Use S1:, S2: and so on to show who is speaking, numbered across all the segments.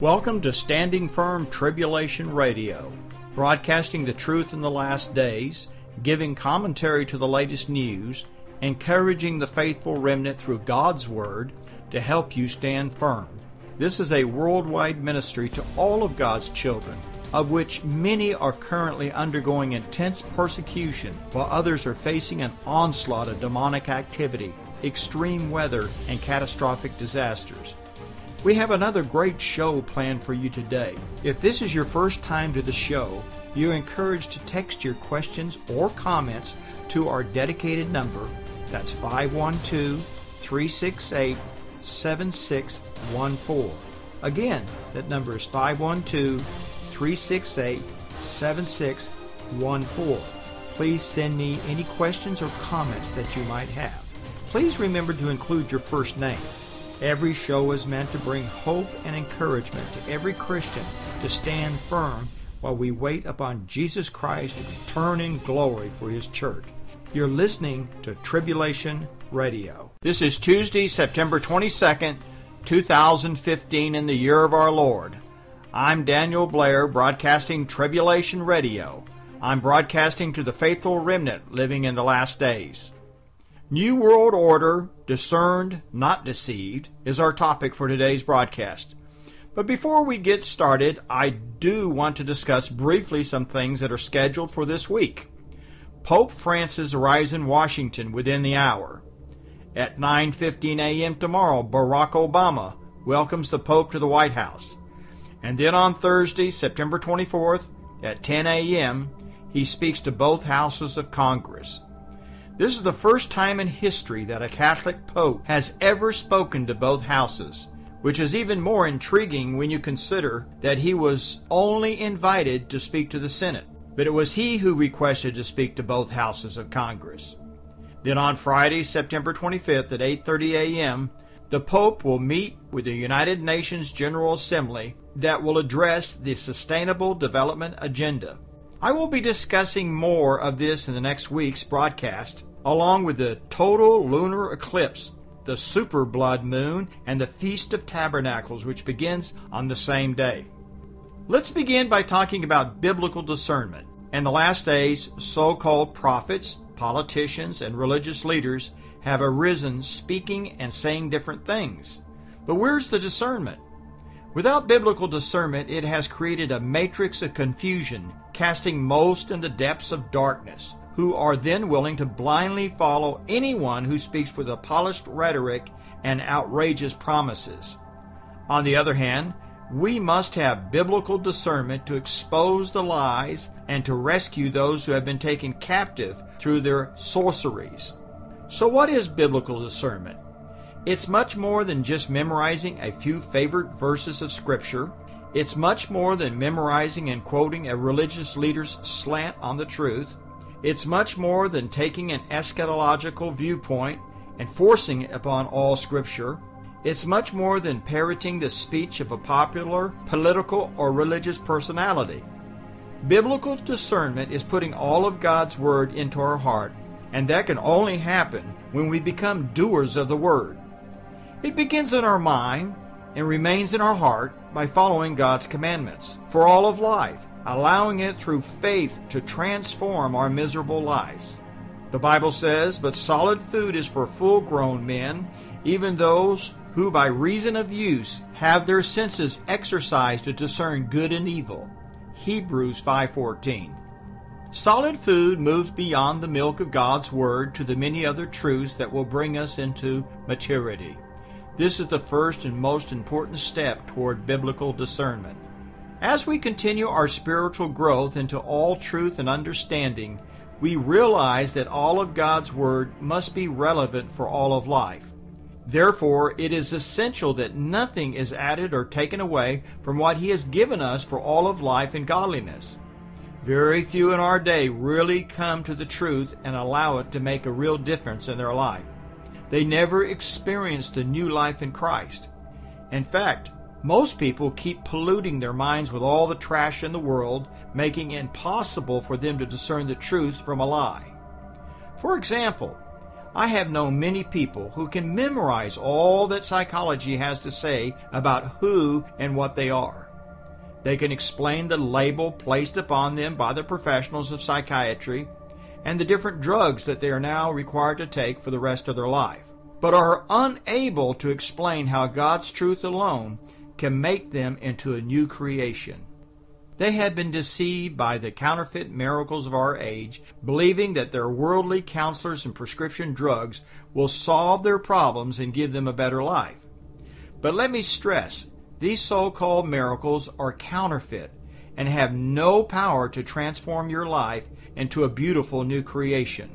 S1: Welcome to Standing Firm Tribulation Radio, broadcasting the truth in the last days, giving commentary to the latest news, encouraging the faithful remnant through God's Word to help you stand firm. This is a worldwide ministry to all of God's children, of which many are currently undergoing intense persecution, while others are facing an onslaught of demonic activity, extreme weather, and catastrophic disasters. We have another great show planned for you today. If this is your first time to the show, you're encouraged to text your questions or comments to our dedicated number. That's 512 368 7614. Again, that number is 512 368 7614. Please send me any questions or comments that you might have. Please remember to include your first name. Every show is meant to bring hope and encouragement to every Christian to stand firm while we wait upon Jesus Christ to return in glory for His church. You're listening to Tribulation Radio. This is Tuesday, September 22nd, 2015, in the year of our Lord. I'm Daniel Blair, broadcasting Tribulation Radio. I'm broadcasting to the faithful remnant living in the last days. New World Order, discerned, not deceived, is our topic for today's broadcast. But before we get started, I do want to discuss briefly some things that are scheduled for this week. Pope Francis arrives in Washington within the hour. At 9:15 a.m. tomorrow, Barack Obama welcomes the Pope to the White House. And then on Thursday, September 24th, at 10 a.m., he speaks to both houses of Congress. This is the first time in history that a Catholic Pope has ever spoken to both houses, which is even more intriguing when you consider that he was only invited to speak to the Senate, but it was he who requested to speak to both houses of Congress. Then on Friday, September 25th at 8:30 a.m., the Pope will meet with the United Nations General Assembly that will address the Sustainable Development Agenda. I will be discussing more of this in the next week's broadcast, along with the total lunar eclipse, the super blood moon, and the Feast of Tabernacles, which begins on the same day. Let's begin by talking about biblical discernment. In the last days, so called prophets, politicians, and religious leaders have arisen speaking and saying different things. But where's the discernment? Without biblical discernment, it has created a matrix of confusion, casting most in the depths of darkness, who are then willing to blindly follow anyone who speaks with a polished rhetoric and outrageous promises. On the other hand, we must have biblical discernment to expose the lies and to rescue those who have been taken captive through their sorceries. So, what is biblical discernment? It's much more than just memorizing a few favorite verses of Scripture. It's much more than memorizing and quoting a religious leader's slant on the truth. It's much more than taking an eschatological viewpoint and forcing it upon all Scripture. It's much more than parroting the speech of a popular, political, or religious personality. Biblical discernment is putting all of God's Word into our heart, and that can only happen when we become doers of the Word. It begins in our mind and remains in our heart by following God's commandments for all of life, allowing it through faith to transform our miserable lives. The Bible says, But solid food is for full grown men, even those who by reason of use have their senses exercised to discern good and evil. Hebrews 5:14. Solid food moves beyond the milk of God's word to the many other truths that will bring us into maturity. This is the first and most important step toward biblical discernment. As we continue our spiritual growth into all truth and understanding, we realize that all of God's Word must be relevant for all of life. Therefore, it is essential that nothing is added or taken away from what He has given us for all of life and godliness. Very few in our day really come to the truth and allow it to make a real difference in their life. They never experience the new life in Christ. In fact, most people keep polluting their minds with all the trash in the world, making it impossible for them to discern the truth from a lie. For example, I have known many people who can memorize all that psychology has to say about who and what they are. They can explain the label placed upon them by the professionals of psychiatry and the different drugs that they are now required to take for the rest of their life, but are unable to explain how God's truth alone can make them into a new creation. They have been deceived by the counterfeit miracles of our age, believing that their worldly counselors and prescription drugs will solve their problems and give them a better life. But let me stress these so called miracles are counterfeit and have no power to transform your life into a beautiful new creation.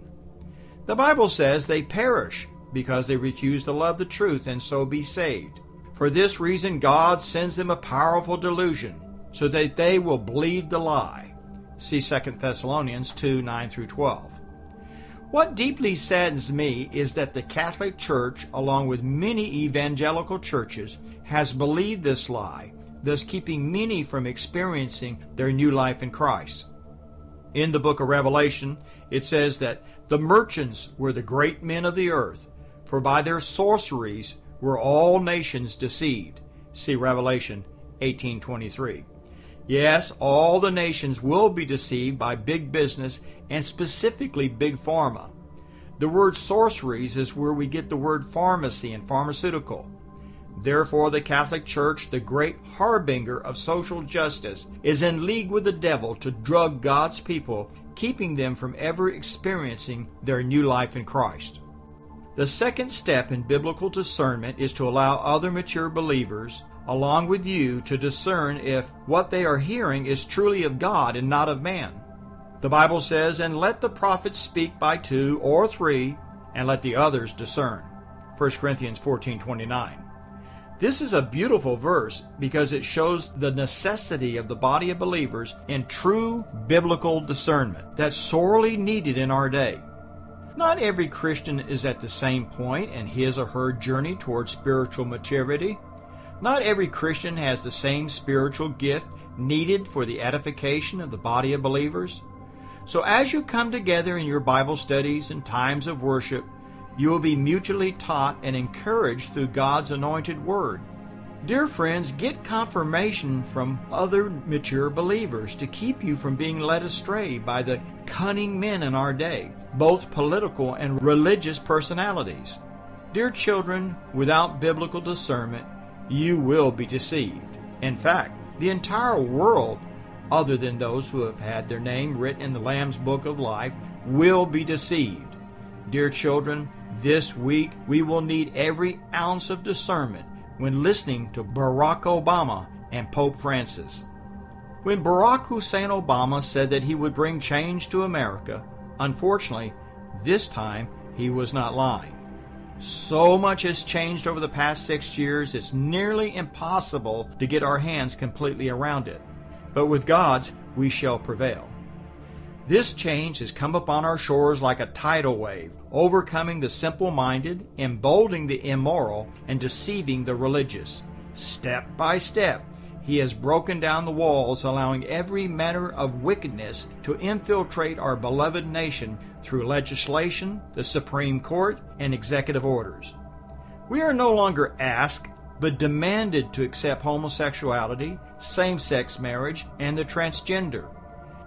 S1: The Bible says they perish because they refuse to love the truth and so be saved. For this reason, God sends them a powerful delusion so that they will bleed the lie. See 2 Thessalonians 2 9 through 12. What deeply saddens me is that the Catholic Church, along with many evangelical churches, has believed this lie, thus keeping many from experiencing their new life in Christ. In the book of Revelation, it says that the merchants were the great men of the earth, for by their sorceries were all nations deceived. See Revelation 18:23. Yes, all the nations will be deceived by big business and specifically big pharma. The word sorceries is where we get the word pharmacy and pharmaceutical. Therefore, the Catholic Church, the great harbinger of social justice, is in league with the devil to drug God's people, keeping them from ever experiencing their new life in Christ. The second step in biblical discernment is to allow other mature believers along with you to discern if what they are hearing is truly of God and not of man. The Bible says, And let the prophets speak by two or three, and let the others discern. 1 Corinthians 14 29. This is a beautiful verse because it shows the necessity of the body of believers in true biblical discernment that's sorely needed in our day. Not every Christian is at the same point in his or her journey towards spiritual maturity. Not every Christian has the same spiritual gift needed for the edification of the body of believers. So, as you come together in your Bible studies and times of worship, you will be mutually taught and encouraged through God's anointed word. Dear friends, get confirmation from other mature believers to keep you from being led astray by the cunning men in our day, both political and religious personalities. Dear children, without biblical discernment, you will be deceived. In fact, the entire world, other than those who have had their name written in the Lamb's Book of Life, will be deceived. Dear children, this week we will need every ounce of discernment when listening to Barack Obama and Pope Francis. When Barack Hussein Obama said that he would bring change to America, unfortunately, this time he was not lying. So much has changed over the past six years, it's nearly impossible to get our hands completely around it. But with God's, we shall prevail. This change has come upon our shores like a tidal wave, overcoming the simple minded, emboldening the immoral, and deceiving the religious. Step by step, he has broken down the walls, allowing every manner of wickedness to infiltrate our beloved nation through legislation, the Supreme Court, and executive orders. We are no longer asked, but demanded to accept homosexuality, same sex marriage, and the transgender.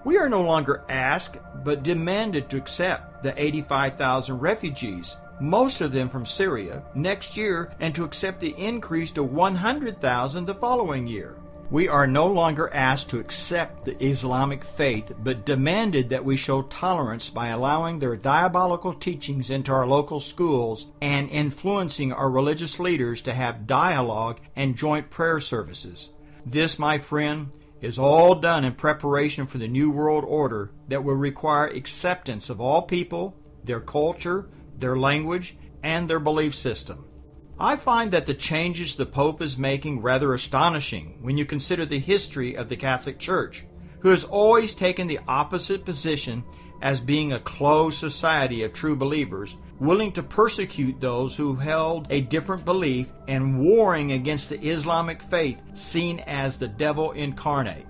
S1: We are no longer asked, but demanded to accept the 85,000 refugees, most of them from Syria, next year, and to accept the increase to 100,000 the following year. We are no longer asked to accept the Islamic faith, but demanded that we show tolerance by allowing their diabolical teachings into our local schools and influencing our religious leaders to have dialogue and joint prayer services. This, my friend, is all done in preparation for the New World Order that will require acceptance of all people, their culture, their language, and their belief system. I find that the changes the Pope is making rather astonishing when you consider the history of the Catholic Church, who has always taken the opposite position as being a closed society of true believers, willing to persecute those who held a different belief and warring against the Islamic faith seen as the devil incarnate.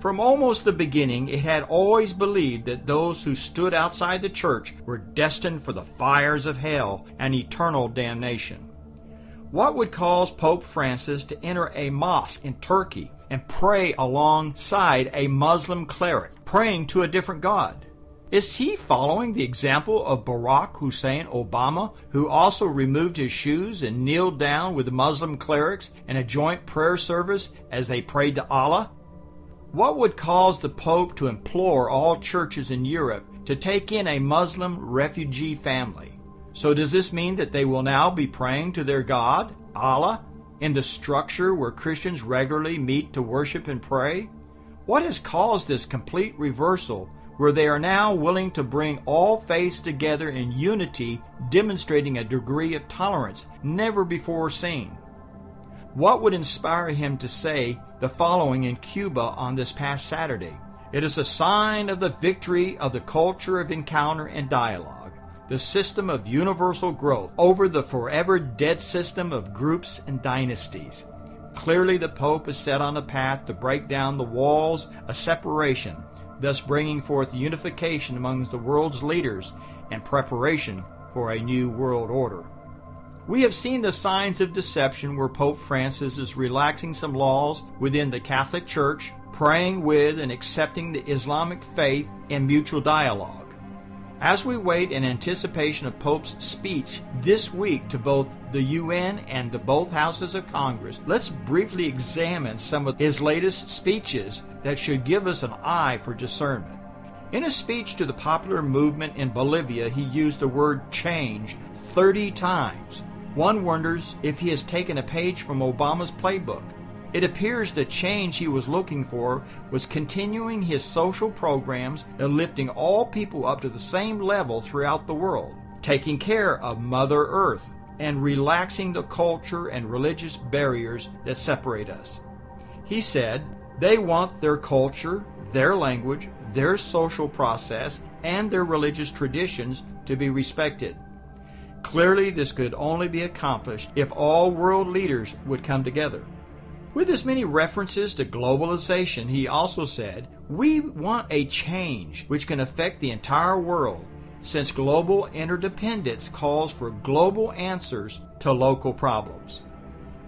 S1: From almost the beginning, it had always believed that those who stood outside the church were destined for the fires of hell and eternal damnation. What would cause Pope Francis to enter a mosque in Turkey and pray alongside a Muslim cleric, praying to a different God? Is he following the example of Barack Hussein Obama, who also removed his shoes and kneeled down with Muslim clerics in a joint prayer service as they prayed to Allah? What would cause the Pope to implore all churches in Europe to take in a Muslim refugee family? So, does this mean that they will now be praying to their God, Allah, in the structure where Christians regularly meet to worship and pray? What has caused this complete reversal where they are now willing to bring all faiths together in unity, demonstrating a degree of tolerance never before seen. What would inspire him to say the following in Cuba on this past Saturday? It is a sign of the victory of the culture of encounter and dialogue, the system of universal growth over the forever dead system of groups and dynasties. Clearly, the Pope is set on a path to break down the walls of separation thus bringing forth unification amongst the world's leaders and preparation for a new world order. We have seen the signs of deception where Pope Francis is relaxing some laws within the Catholic Church, praying with and accepting the Islamic faith and mutual dialogue. As we wait in anticipation of Pope's speech this week to both the UN and to both houses of Congress, let's briefly examine some of his latest speeches that should give us an eye for discernment. In a speech to the popular movement in Bolivia, he used the word change 30 times. One wonders if he has taken a page from Obama's playbook. It appears the change he was looking for was continuing his social programs and lifting all people up to the same level throughout the world, taking care of Mother Earth, and relaxing the culture and religious barriers that separate us. He said they want their culture, their language, their social process, and their religious traditions to be respected. Clearly, this could only be accomplished if all world leaders would come together. With as many references to globalization, he also said, We want a change which can affect the entire world, since global interdependence calls for global answers to local problems.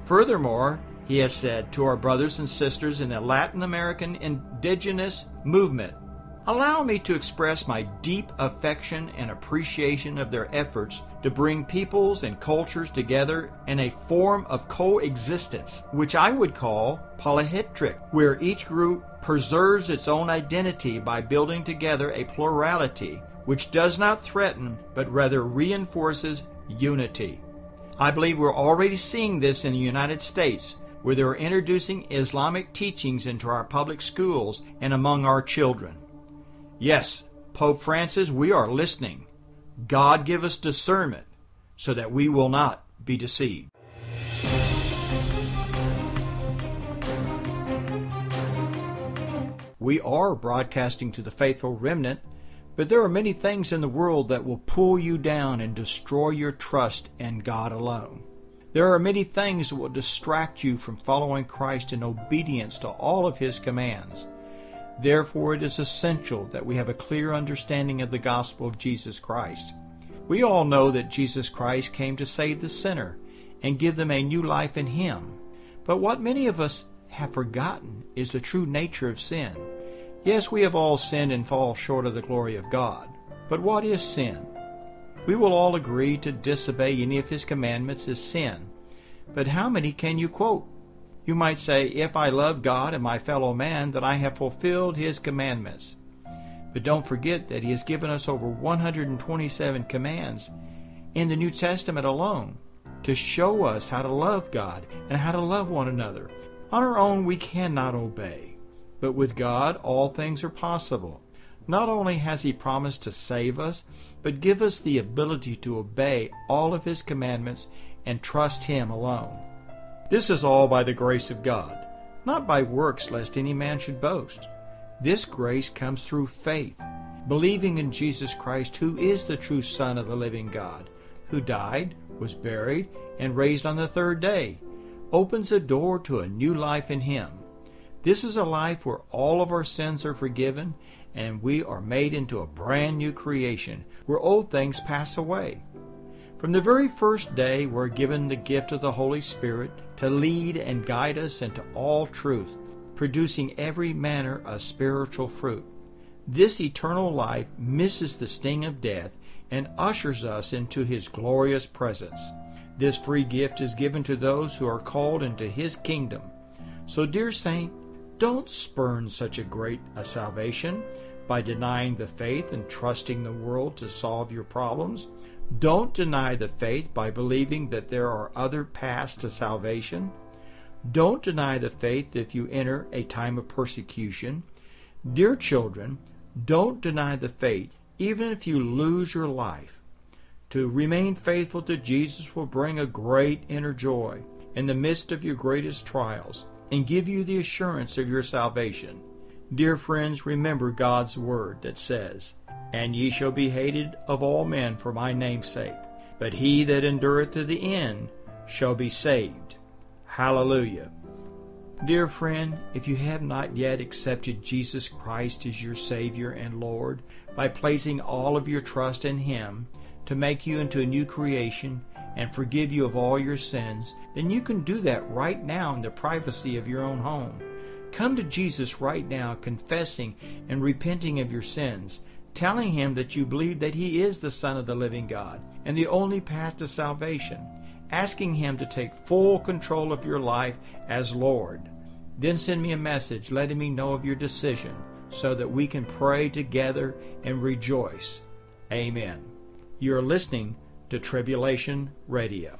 S1: Furthermore, he has said to our brothers and sisters in the Latin American indigenous movement Allow me to express my deep affection and appreciation of their efforts to bring peoples and cultures together in a form of coexistence, which I would call polyhedric, where each group preserves its own identity by building together a plurality which does not threaten but rather reinforces unity. I believe we're already seeing this in the United States, where they're introducing Islamic teachings into our public schools and among our children. Yes, Pope Francis, we are listening. God give us discernment so that we will not be deceived. We are broadcasting to the faithful remnant, but there are many things in the world that will pull you down and destroy your trust in God alone. There are many things that will distract you from following Christ in obedience to all of His commands. Therefore, it is essential that we have a clear understanding of the gospel of Jesus Christ. We all know that Jesus Christ came to save the sinner and give them a new life in Him. But what many of us have forgotten is the true nature of sin. Yes, we have all sinned and fall short of the glory of God. But what is sin? We will all agree to disobey any of His commandments is sin. But how many can you quote? You might say, If I love God and my fellow man, that I have fulfilled his commandments. But don't forget that he has given us over 127 commands in the New Testament alone to show us how to love God and how to love one another. On our own, we cannot obey. But with God, all things are possible. Not only has He promised to save us, but give us the ability to obey all of His commandments and trust Him alone. This is all by the grace of God, not by works, lest any man should boast. This grace comes through faith, believing in Jesus Christ, who is the true Son of the living God, who died, was buried, and raised on the third day, opens a door to a new life in Him. This is a life where all of our sins are forgiven and we are made into a brand new creation where old things pass away. From the very first day, we're given the gift of the Holy Spirit to lead and guide us into all truth, producing every manner of spiritual fruit. This eternal life misses the sting of death and ushers us into His glorious presence. This free gift is given to those who are called into His kingdom. So, dear Saint, don't spurn such a great a salvation by denying the faith and trusting the world to solve your problems. Don't deny the faith by believing that there are other paths to salvation. Don't deny the faith if you enter a time of persecution. Dear children, don't deny the faith even if you lose your life. To remain faithful to Jesus will bring a great inner joy in the midst of your greatest trials and give you the assurance of your salvation. Dear friends, remember God's word that says, and ye shall be hated of all men for my name's sake. But he that endureth to the end shall be saved. Hallelujah. Dear friend, if you have not yet accepted Jesus Christ as your Savior and Lord by placing all of your trust in Him to make you into a new creation and forgive you of all your sins, then you can do that right now in the privacy of your own home. Come to Jesus right now, confessing and repenting of your sins telling him that you believe that he is the Son of the living God and the only path to salvation, asking him to take full control of your life as Lord. Then send me a message letting me know of your decision so that we can pray together and rejoice. Amen. You're listening to Tribulation Radio.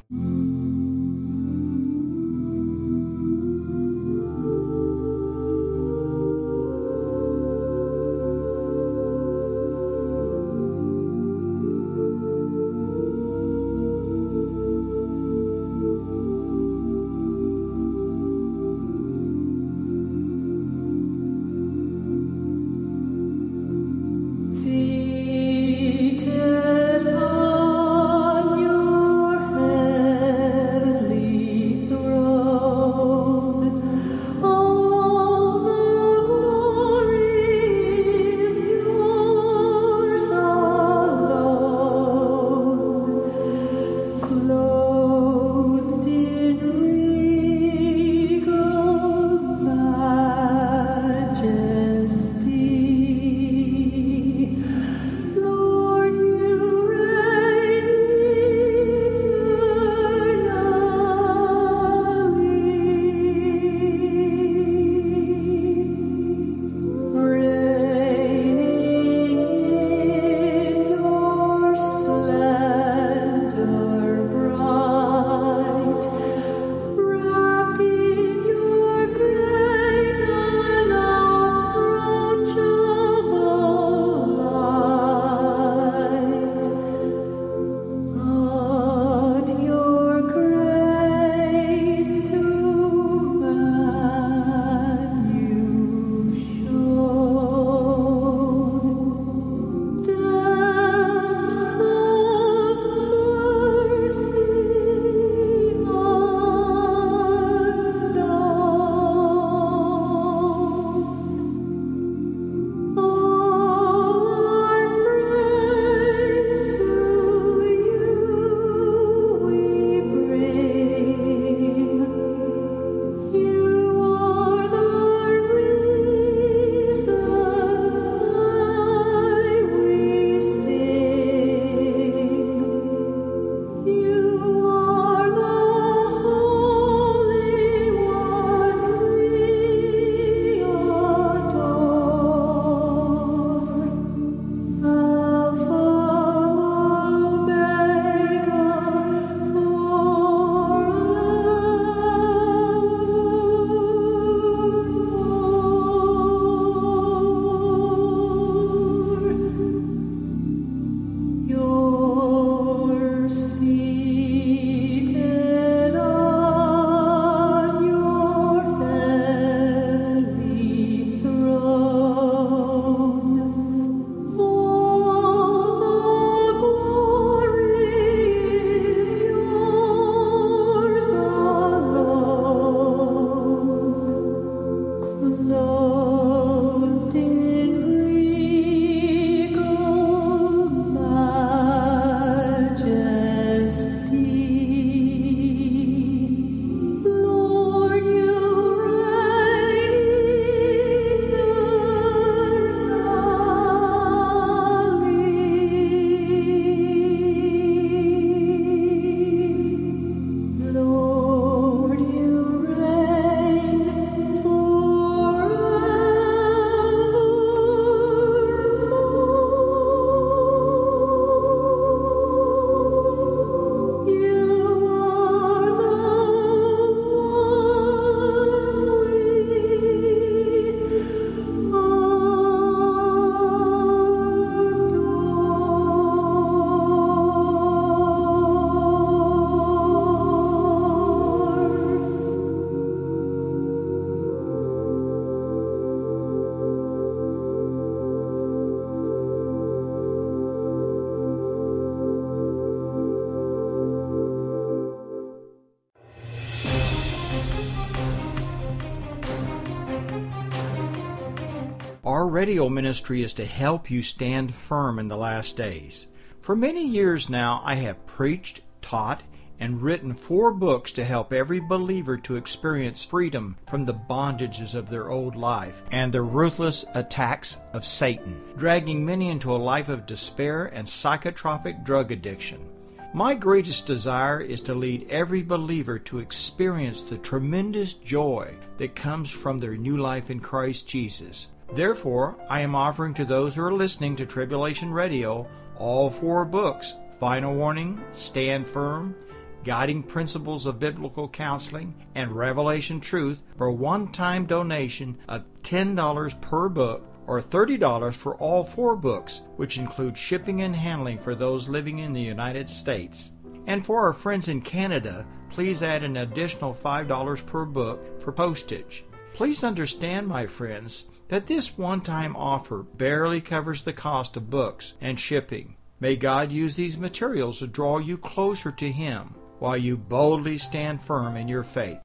S1: Radio ministry is to help you stand firm in the last days. For many years now, I have preached, taught, and written four books to help every believer to experience freedom from the bondages of their old life and the ruthless attacks of Satan, dragging many into a life of despair and psychotropic drug addiction. My greatest desire is to lead every believer to experience the tremendous joy that comes from their new life in Christ Jesus. Therefore, I am offering to those who are listening to Tribulation Radio all four books Final Warning, Stand Firm, Guiding Principles of Biblical Counseling, and Revelation Truth for one time donation of $10 per book or $30 for all four books, which include shipping and handling for those living in the United States. And for our friends in Canada, please add an additional $5 per book for postage. Please understand, my friends, that this one time offer barely covers the cost of books and shipping. May God use these materials to draw you closer to Him while you boldly stand firm in your faith.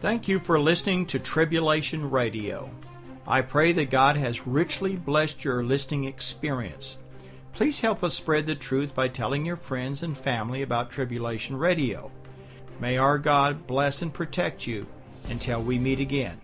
S1: Thank you for listening to Tribulation Radio. I pray that God has richly blessed your listening experience. Please help us spread the truth by telling your friends and family about Tribulation Radio. May our God bless and protect you until we meet again.